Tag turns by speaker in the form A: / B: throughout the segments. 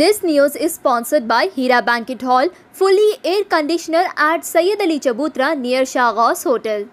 A: This news is sponsored by Hira Banquet Hall, fully air conditioner at Sayyid Ali Chabutra near Shahghaus Hotel.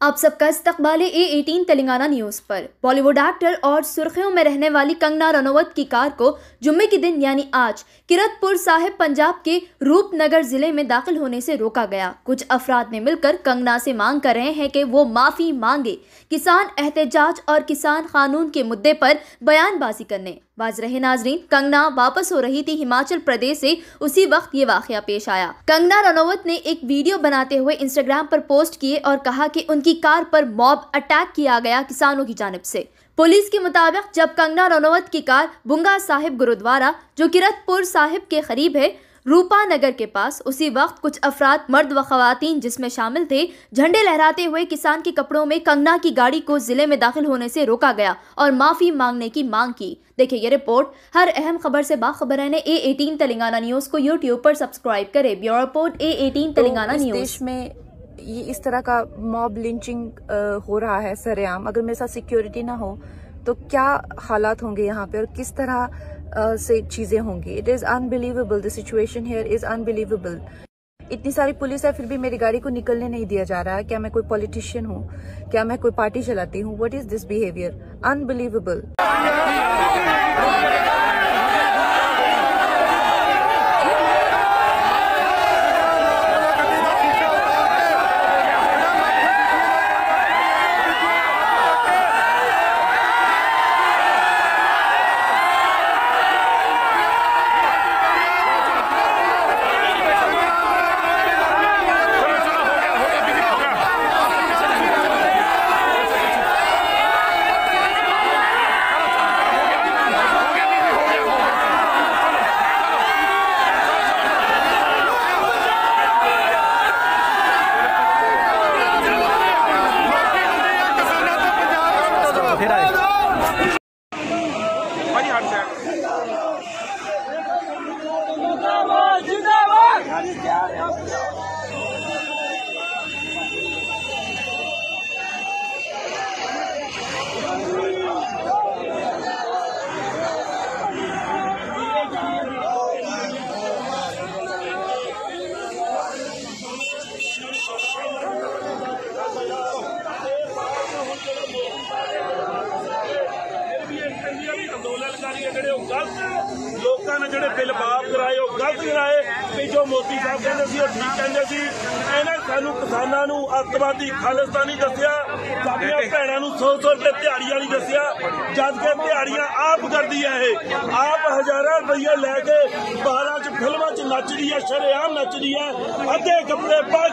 A: आप सबका इस्तकबाल ए eighteen Telangana news पर। Bollywood actor और सुर्खियों में रहने वाली कंगना रनौत की कार को जुम्मे के दिन यानी आज किरतपुर साहिब पंजाब के रूपनगर ज़िले में दाखिल होने से रोका गया। कुछ अफराद ने मिलकर कंगना से मांग कर रहे हैं कि वो माफ़ी मांगे। किसान एहतजाज और किसान कानून के मुद्दे पर बयानबाजी करने। बाज रहे नाजरीन, कंगना वापस हो रही थी हिमाचल प्रदेश से, उसी वक्त ये वाकया पेश आया। कंगना रनौत ने एक वीडियो बनाते हुए इंस्टाग्राम पर पोस्ट किए और कहा कि उनकी कार पर मॉब अटैक किया गया किसानों की जानब से। पुलिस के मुताबिक जब कंगना रनौत की कार बुंगा साहिब गुरुद्वारा जो किरतपुर साहिब के करीब है रूपा नगर के पास उसी वक्त कुछ अफराद मर्द व खातन जिसमें शामिल थे झंडे लहराते हुए किसान के कपड़ों में कंगना की गाड़ी को ज़िले में दाखिल होने से रोका गया और माफ़ी मांगने की मांग की। देखिए ये रिपोर्ट। हर अहम खबर से बाखबर रहने ए एटीन तेलंगाना न्यूज़ को यूट्यूब पर सब्सक्राइब करे। ब्यूरो रिपोर्ट ए एटीन तो तेलंगाना न्यूज़
B: देश में ये इस तरह का मॉब लिंचिंग हो रहा है सरेआम। अगर मेरे साथ सिक्योरिटी ना हो तो क्या हालात होंगे यहाँ पे और किस तरह से चीज़ें होंगी? It is unbelievable the situation here is unbelievable इतनी सारी पुलिस है, फिर भी मेरी गाड़ी को निकलने नहीं दिया जा रहा है। क्या मैं कोई पॉलिटिशियन हूँ? क्या मैं कोई पार्टी चलाती हूँ? What is this behaviour unbelievable
C: 对。ਅੰਦੋਲਨਕਾਰੀ ਆ ਜਿਹੜੇ ਉਹ ਗਲਤ ਲੋਕਾਂ ਨੇ ਜਿਹੜੇ ਬਿੱਲ ਮਾਫ ਕਰਾਏ, ਉਹ ਗਲਤ ਕਰਾਏ। ਵੀ ਜੋ ਮੋਦੀ ਸਾਹਿਬ ਕਹਿੰਦੇ ਸੀ, ਉਹ ਠੀਕ ਕਹਿੰਦੇ ਸੀ। ਇਹਨਾਂ ਸਾਨੂੰ ਕਿਸਾਨਾਂ ਨੂੰ ਅੱਤਵਾਦੀ ਖਾਲਿਸਤਾਨੀ ਦੱਸਿਆ। ਸਾਡੀਆਂ ਭੈਣਾਂ ਨੂੰ 100 100 ਰੁਪਏ ਦਿਹਾੜੀ ਵਾਲੀ ਦੱਸਿਆ। ਜਦ ਕਿ ਦਿਹਾੜੀਆਂ ਆਪ ਕਰਦੀ ਹੈ ਇਹ। ਆਪ ਹਜ਼ਾਰਾਂ ਰੁਪਏ ਲੈ ਕੇ ਬਾਰਾਂ 'ਚ ਫਿਲਮਾਂ 'ਚ ਨੱਚਦੀ ਹੈ, ਸ਼ਰੇਆਮ ਨੱਚਦੀ ਹੈ। ਅੱਧੇ ਕੱਪੜੇ ਪਾ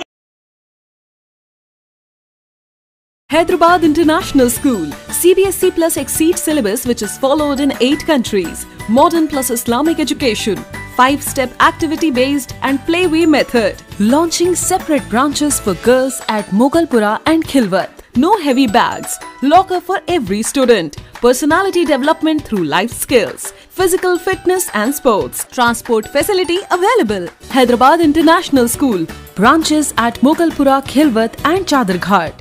D: Hyderabad International School, CBSC plus Exceed syllabus which is followed in 8 countries, modern plus Islamic education, 5-step activity-based and playway method, launching separate branches for girls at Mogalpura and Khilwat. No heavy bags, locker for every student, personality development through life skills, physical fitness and sports, transport facility available. Hyderabad International School, branches at Mogalpura, Khilwat and Chadarghat.